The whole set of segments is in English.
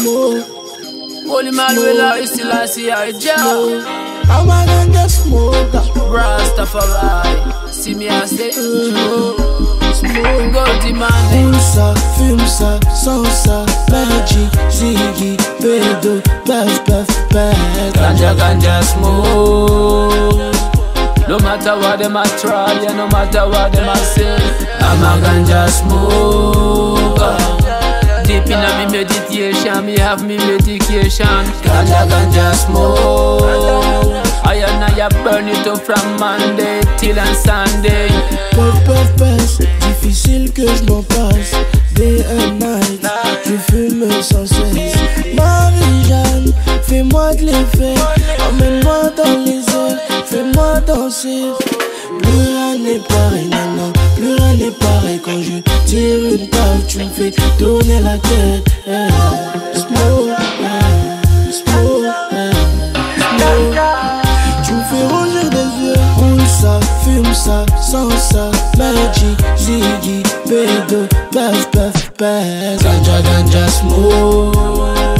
smoke. Holy man will I still I see I jam. I'm a ganja smoker. Rastafari, see me I say, Mm, Smoke. go demand. Fume ça, sans Magic, Ziggy, Bedo, Puff, Puff, Puff. Ganja, ganja smoke. No matter what them a try, yeah, no matter what them a say, I'm a ganja smoker. Meditation, me have me medication. Ganja, ganja smoke. I and I burn it up from Monday till on Sunday. Puff, puff, passe, difficile que je m'en passe. Day and night, je fume sans cesse. Marie-Jeanne, fais-moi de l'effet. Emmène-moi dans les airs, fais-moi danser. Plus rien n'est pareil, non. Plus rien n'est pareil quand je tire une table, tu me fais tourner la tête. eh. Smoke. Tu me fais rougir des yeux Roule ça, fume ça, sans ça Magic, Ziggy, Bedo Puff, puff, puff Ganja, ganja, smoke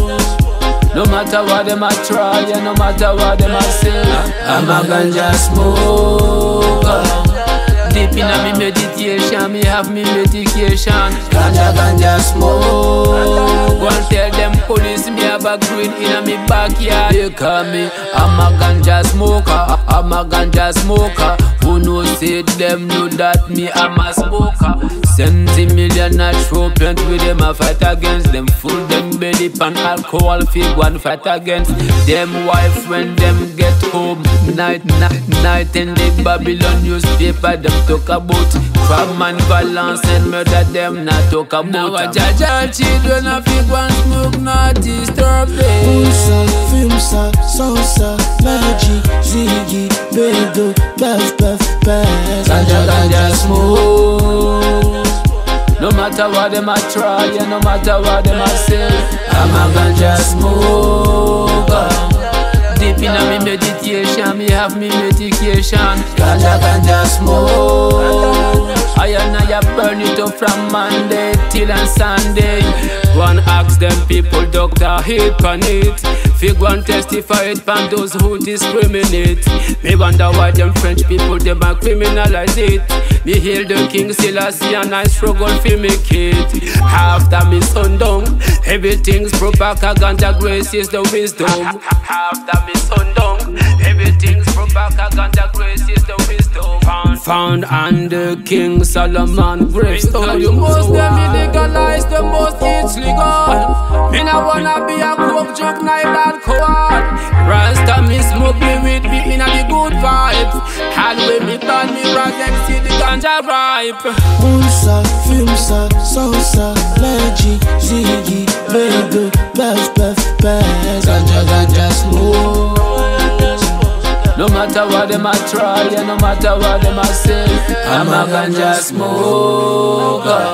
No matter what them a try, yeah, no matter what them a say, I'm a ganja smoker. Deep in a me meditation, me have me medication. Ganja, ganja smoke. And tell them police me have a green in a me backyard. They call me, I'm a ganja smoker. I'm a ganja smoker. Who know say them know that me I'm a smoker. Seventy million a throw plant with them a fight against them. Full them belly pan alcohol fig one fight against them wife when them get home. Night, night, night in the Babylon newspaper them talk about crime and violence and murder them not talk about. Now a judge and children a fig one smoke not disturb Roule them. ça, fume ça, Ganja, ganja. No matter what them a try, yeah, no matter what them a say, I'm a ganja smoker. Deep in a me meditation, me have me medication. Ganja, ganja smoke. I and I burn it up from Monday till on Sunday. One ask them people, doctor, hit on it. Fig one testify it from those who discriminate. Me wonder why them French people them a criminalize it. Me hail the King Selassie and I struggle for me kid. After me sundown, everything's propaganda. Grace is the wisdom. After me sundown, everything's propaganda. Grace is the wisdom. Found, found under King Solomon gravestone. You must them legalize the most it's legal. Me not wanna be a coke drunk night All way me burn me project see the ganja ripe. Roule ça, fume ça, sans ça Magic, Ziggy, Bedo Puff, puff, puff Ganja, ganja, smoke No matter what them a try, yeah, no matter what them a say, I'm a ganja smoker.